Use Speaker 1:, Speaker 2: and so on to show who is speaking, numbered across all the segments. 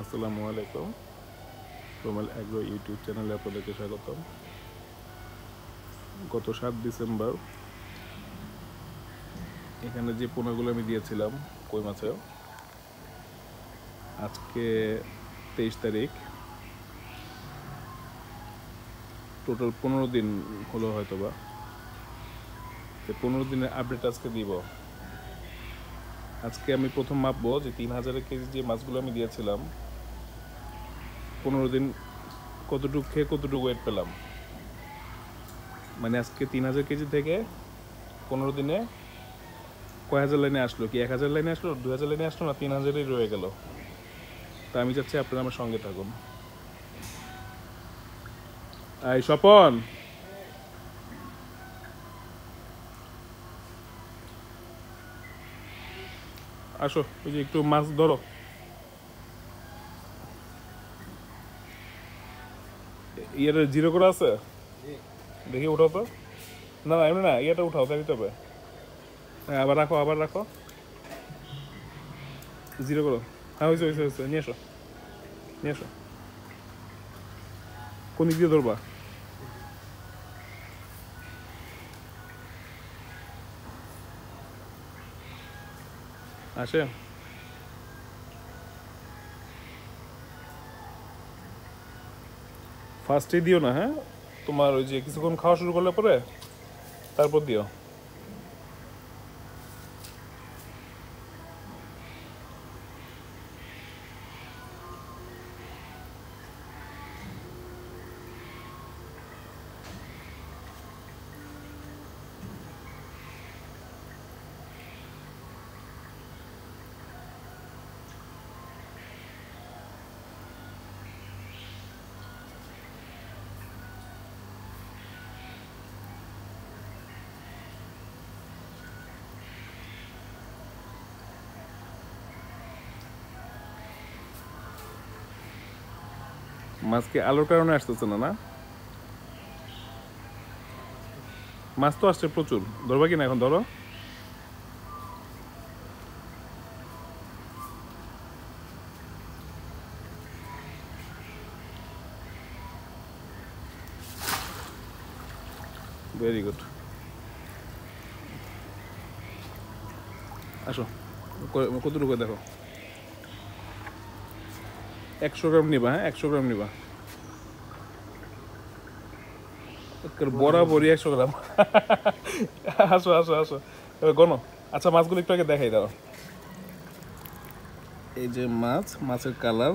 Speaker 1: আসসালামু আলাইকুম। Komal agro YouTube চ্যানেলে আপনাদেরকে স্বাগতম। গত সাত ডিসেম্বর, এখানে যে পোনাগুলো আমি দিয়েছিলাম কই মাছে আজকে তেইশ তারিখ। টোটাল পনেরো দিন হলো হয়তো বা পনেরো দিনের আপডেট আজকে দিব। আজকে আমি প্রথম মাপবো যে তিন হাজারের কেজি যে মাছগুলো আমি দিয়েছিলাম পনেরো দিন কতটুকু খেয়ে কতটুকু ওয়েট পেলাম? মানে আজকে তিন হাজার কেজি থেকে পনেরো দিনে কয় হাজার লাইনে আসলো কি? এক হাজার লাইনে আসলো, দু হাজার লাইনে আসলো না তিন হাজারই রয়ে গেল? তা আমি চাচ্ছি আপনারা আমার সঙ্গে থাকুন। এই স্বপন! আসো, ওই যে একটু মাছ ধরো। ইয়ের জিরো করে আছে? দেখি উঠাও তো। না না এমনি না ইয়েটা উঠাও তাই দিতে হবে। হ্যাঁ আবার রাখো আবার রাখো। জিরো করো। হ্যাঁ হয়েছে হয়েছে হয়েছে নিয়ে এসো। নিয়ে এসো। কোন দিক দিয়ে ধরবা? আসে? ফার্স্টে দিও না হ্যাঁ? তোমার ওই যে কিছুক্ষণ খাওয়া শুরু করলে পরে তারপর দিও। মাছকে আলোর কারণে আসতেছে না না? মাছ তো আসছে প্রচুর। ধরবা কি না এখন? ধরো। ভেরি গুড আসো কতটুকু দেখো? একশো গ্রাম নিবা হ্যাঁ? একশো গ্রাম নিবা। বরাবরই একশো গ্রাম। আসো আসো আসো। গনো আচ্ছা মাছগুলো একটু আগে দেখাই দাও। এই যে মাছ, মাছের কালার।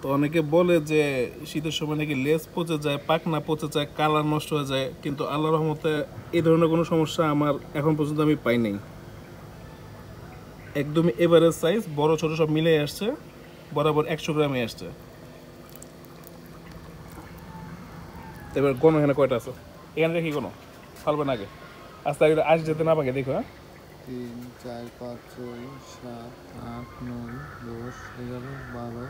Speaker 1: তো অনেকে বলে যে শীতের সময় নাকি লেজ পচে যায় পাকনা পচে যায়, কালার নষ্ট হয়ে যায়, কিন্তু আল্লাহ রহমতে এই ধরনের কোনো সমস্যা আমার এখন পর্যন্ত আমি পাই নাই। একদমই এভারেজ সাইজ বড় ছোট সব মিলে আসছে, বরাবর একশো গ্রামে আসছে। এবার গণ এখানে কয়টা আছে? এখানে দেখি কোনো। ফালবে না আগে। আস্তে আগে আস যেতে না পাকে, দেখো হ্যাঁ।
Speaker 2: তিন, চার, পাঁচ, ছয়, সাত, আট, নয়, দশ, এগারো, বারো,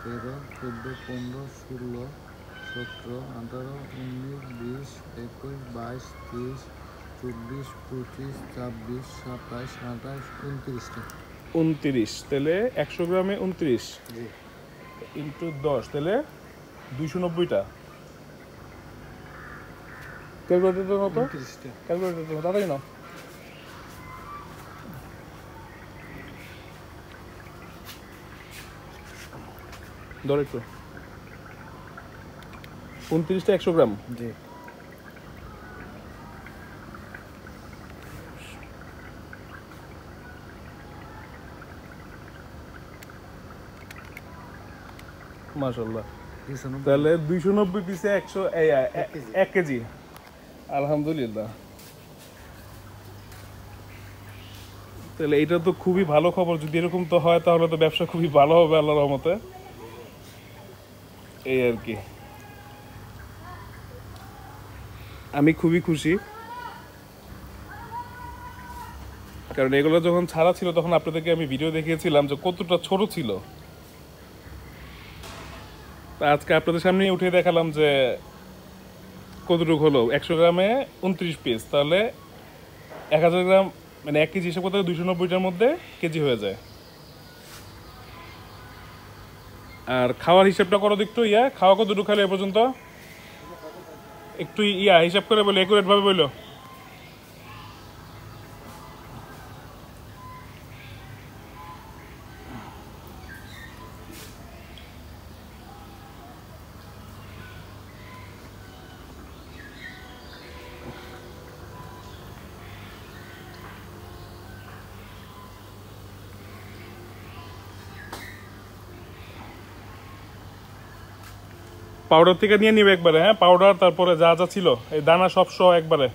Speaker 2: তেরো, চোদ্দ, পনেরো, ষোলো, সতেরো, আঠারো, উনিশ, বিশ, একুশ, বাইশ, তেইশ চব্বিশ পঁচিশ ছাব্বিশ সাতাশ আঠাশ উনত্রিশটা।
Speaker 1: উনত্রিশ তাহলে একশো গ্রামে উনত্রিশ। ইন্টু দশ তাহলে দুইশো নব্বইটা। ক্যালকুলেটর মতো ক্যালকুলেটর তাড়াতাড়ি নাও। ধর একটু। উনত্রিশটা একশো গ্রাম।
Speaker 2: জি।
Speaker 1: মাশাল্লাহ তাহলে দুইশো নব্বই পিসে একশো
Speaker 2: এক কেজি।
Speaker 1: আলহামদুলিল্লাহ। তাহলে এটা তো খুবই ভালো খবর। যদি এরকম তো হয় তাহলে তো ব্যবসা খুবই ভালো হবে আল্লাহর রহমতে। এই আর কি। আমি খুবই খুশি। কারণ এগুলো যখন ছাড়া ছিল তখন আপনাদেরকে আমি ভিডিও দেখিয়েছিলাম যে কতটা ছোট ছিল। আজকে আপনাদের সামনে উঠে দেখালাম যে কতটুকু হলো? একশো গ্রামে উনত্রিশ পিস তাহলে এক হাজার গ্রাম মানে এক কেজি হিসেব করতে দুইশো নব্বইটার মধ্যে কেজি হয়ে যায়। আর খাওয়ার হিসেবটা করো দেখতো, ইয়া, খাওয়া কতটুকু খেলে এ পর্যন্ত? একটু ইয়া হিসাব করে বলো একুরেটভাবে বলল পাউডার থেকে নিয়ে নিবে একবারে হ্যাঁ? পাউডার, তারপরে যা যা ছিল, এই দানা সব সহ একবারে।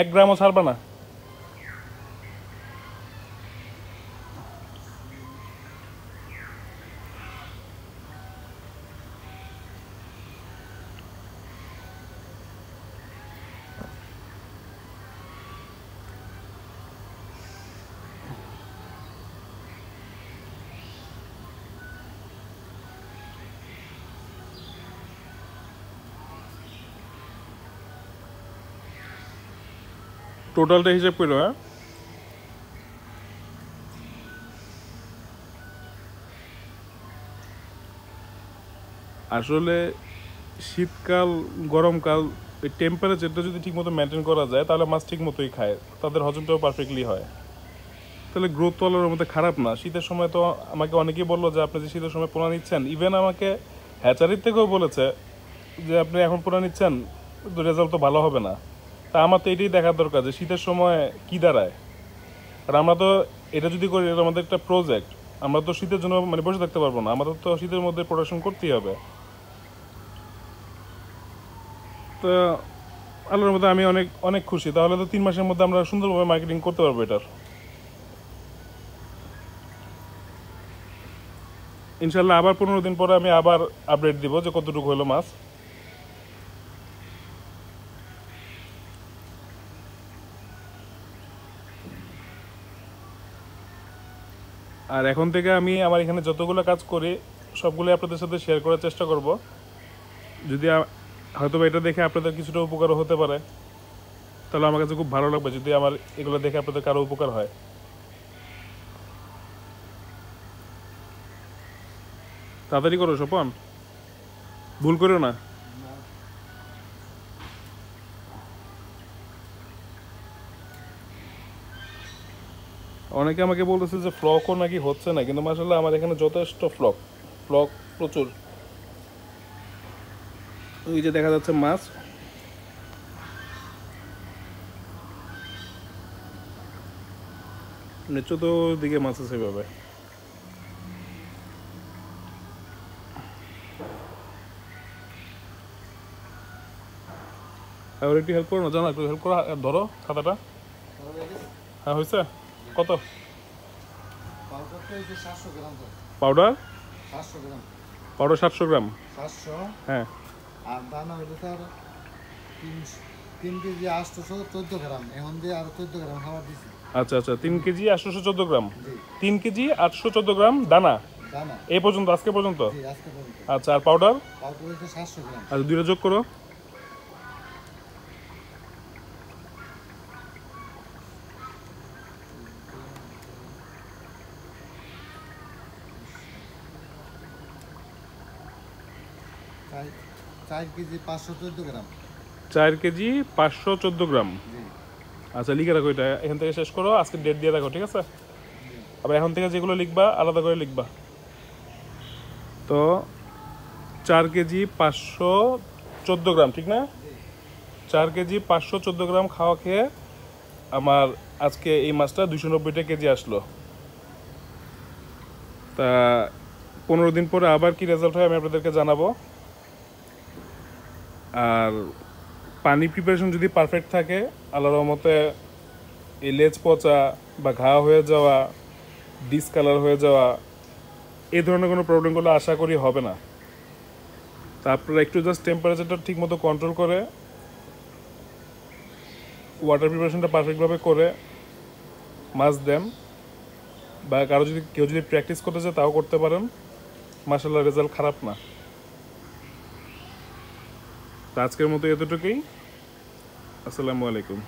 Speaker 1: এক গ্রামও ছাড়বে না। টোটালটা হিসাব করো হ্যাঁ? আসলে শীতকাল, গরমকাল, এই টেম্পারেচারটা যদি ঠিকমতো মেনটেন করা যায়, তাহলে মাছ ঠিক মতোই খায়। তাদের হজমটাও পারফেক্টলি হয়। তাহলে গ্রোথ তো আল্লাহর মধ্যে খারাপ না। শীতের সময় তো আমাকে অনেকেই বলল যে, আপনি যে শীতের সময় পোনা নিচ্ছেন ইভেন আমাকে হ্যাচারির থেকেও বলেছে যে, আপনি এখন পোনা নিচ্ছেন রেজাল্ট তো ভালো হবে না। তা আমার তো এটাই দেখার দরকার যে শীতের সময় কি দাঁড়ায়? আর আমরা তো এটা যদি করি, এটা আমাদের একটা প্রজেক্ট আমরা তো শীতের জন্য মানে বসে থাকতে পারব না। আমাদের তো শীতের মধ্যে প্রোডাকশন করতেই হবে। তো আল্লাহর মধ্যে আমি অনেক অনেক খুশি। তাহলে তো তিন মাসের মধ্যে আমরা সুন্দরভাবে মার্কেটিং করতে পারব এটার। ইনশাল্লাহ আবার পনেরো দিন পরে আমি আবার আপডেট দিব যে কতটুকু হলো মাছ। আর এখন থেকে আমি আমার এখানে যতগুলো কাজ করি, সবগুলো আপনাদের সাথে শেয়ার করার চেষ্টা করব। যদি হয়তো এটা দেখে আপনাদের কিছুটা উপকার হতে পারে, তাহলে আমার কাছে খুব ভালো লাগবে যদি আমার এগুলো দেখে আপনাদের কারও উপকার হয়। তাড়াতাড়ি করো, স্বপন। ভুল করো না। অনেকে আমাকে বলতেছে যে ফ্লকও নাকি হচ্ছে না, কিন্তু মাসাল্লাহ আমার এখানে যথেষ্ট ফ্লক ফ্লক প্রচুর। ওই যে দেখা যাচ্ছে মাছ নিচু তো দিকে মাছ আছে এভাবে। আর একটু হেল্প করো না, জানো, একটু হেল্প করো, ধরো খাতাটা। হ্যাঁ হয়েছে? কত? পাউডার? পাউডার সাতশো গ্রাম। হ্যাঁ।
Speaker 2: আর দানা হইলে তার তিন কেজি আটশোশো চোদ্দ গ্রাম। এখন দিয়ে আরও চোদ্দ গ্রাম খাবার দিছি।
Speaker 1: আচ্ছা আচ্ছা তিন কেজি আটশোশো চোদ্দ গ্রাম। তিন কেজি আটশো চোদ্দ গ্রাম দানা? এই পর্যন্ত আজকে পর্যন্ত? আচ্ছা আর পাউডার? আচ্ছা দুইটা যোগ করো।
Speaker 2: চার কেজি পাঁচশো চোদ্দ গ্রাম।
Speaker 1: আচ্ছা লিখে রাখো এটা। এখান থেকে শেষ করো, আজকে ডেট দিয়ে রাখো, ঠিক আছে? আবার এখন থেকে যেগুলো লিখবা, আলাদা করে লিখবা। তো চার কেজি পাঁচশো চোদ্দ গ্রাম, ঠিক না? চার কেজি পাঁচশো চোদ্দ গ্রাম খাওয়া খেয়ে আমার আজকে এই মাছটা দুশো নব্বইটা কেজি আসলো। তা পনেরো দিন পরে আবার কি রেজাল্ট হয় আমি আপনাদেরকে জানাব। আর পানি প্রিপারেশন যদি পারফেক্ট থাকে, আল্লাহর রহমতে এই লেজ পচা বা ঘা হয়ে যাওয়া ডিসকালার হয়ে যাওয়া এই ধরনের কোনো প্রবলেমগুলো আশা করি হবে না। তারপরে একটু জাস্ট টেম্পারেচারটা ঠিক মতো কন্ট্রোল করে ওয়াটার প্রিপারেশনটা পারফেক্টভাবে করে মাছ দেন। বা কারও যদি, কেউ যদি প্র্যাকটিস করতে চায় তাও করতে পারেন। মাসাল্লাহ রেজাল্ট খারাপ না। তো আজকের মতো এতটুকুই। আসসালামু আলাইকুম।